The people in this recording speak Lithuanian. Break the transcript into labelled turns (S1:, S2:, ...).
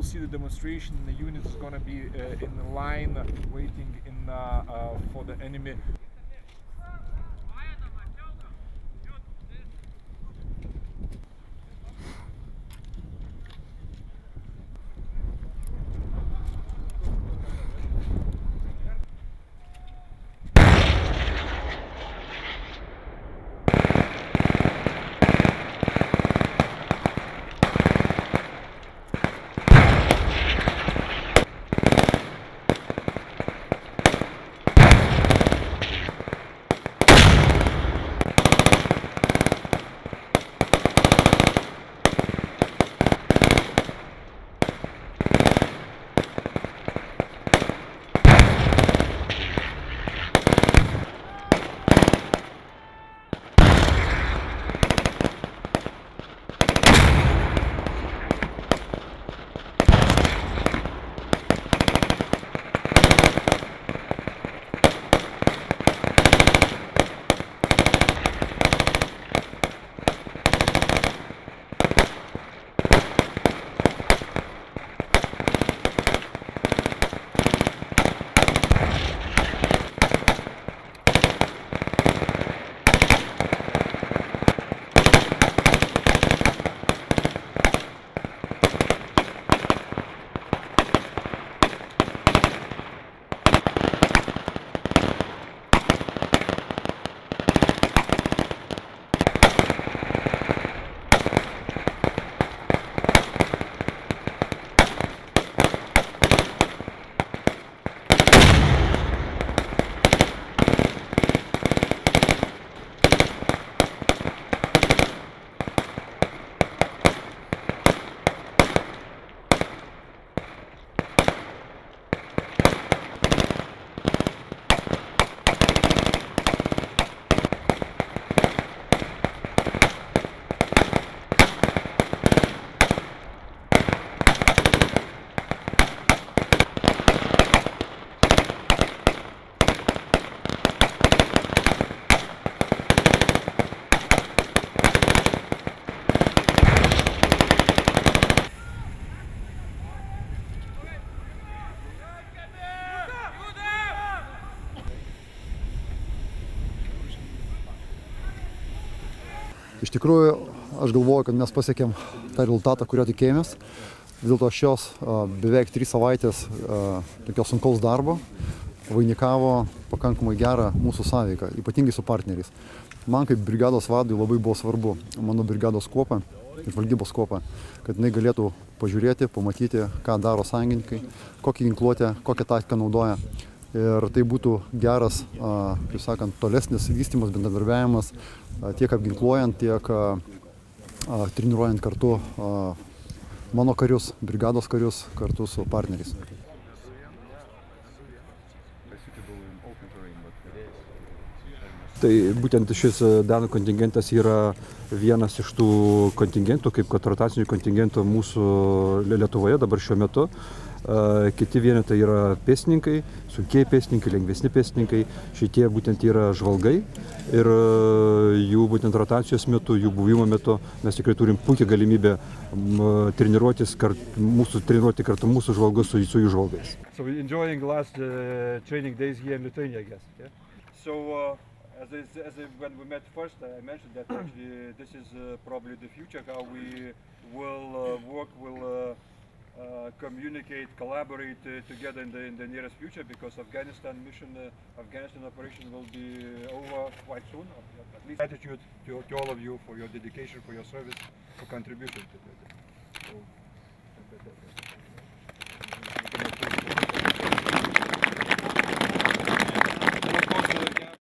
S1: will see the demonstration. The unit is going to be uh, in the line, waiting in uh, uh, for the enemy.
S2: Iš tikrųjų, aš galvoju, kad mes pasiekėm tą rezultatą, kurio tikėjomės. Vis dėlto šios beveik trys savaitės tokios sunkaus darbo vainikavo pakankamai gerą mūsų sąveiką, ypatingai su partneriais. Man kaip brigados vadui labai buvo svarbu mano brigados kuopa ir valdybos kuopa, kad jinai galėtų pažiūrėti, pamatyti, ką daro sąjungininkai, kokią ginkluotę, kokią taktiką naudoja. Ir tai būtų geras, kaip sakant, tolesnis vystimas, bendradarbiavimas tiek apginkluojant, tiek treniruojant kartu mano karius, brigados karius kartu su partneriais.
S3: Tai būtent šis Danų kontingentas yra vienas iš tų kontingentų, kaip kad rotacinių kontingentų mūsų Lietuvoje dabar šiuo metu. Kiti vienetai yra pėstininkai, sunkiai pėstininkai, lengvesni pėstininkai, šitie būtent yra žvalgai ir jų būtent rotacijos metu, jų buvimo metu mes tikrai turim puikią galimybę treniruotis, kart, mūsų, treniruoti kartu mūsų žvalgus su, su jų žvalgais.
S4: So last uh, training days here in Lithuania, I guess. Yeah. So uh, as, I, as I, when we met first, I mentioned that actually this is uh, probably the future how we will uh, work, will uh, uh, communicate, collaborate uh, together in the in the nearest future because Afghanistan mission, uh, Afghanistan operation will be over quite soon. At least gratitude to, to all of you for your dedication, for your service, for contribution to it.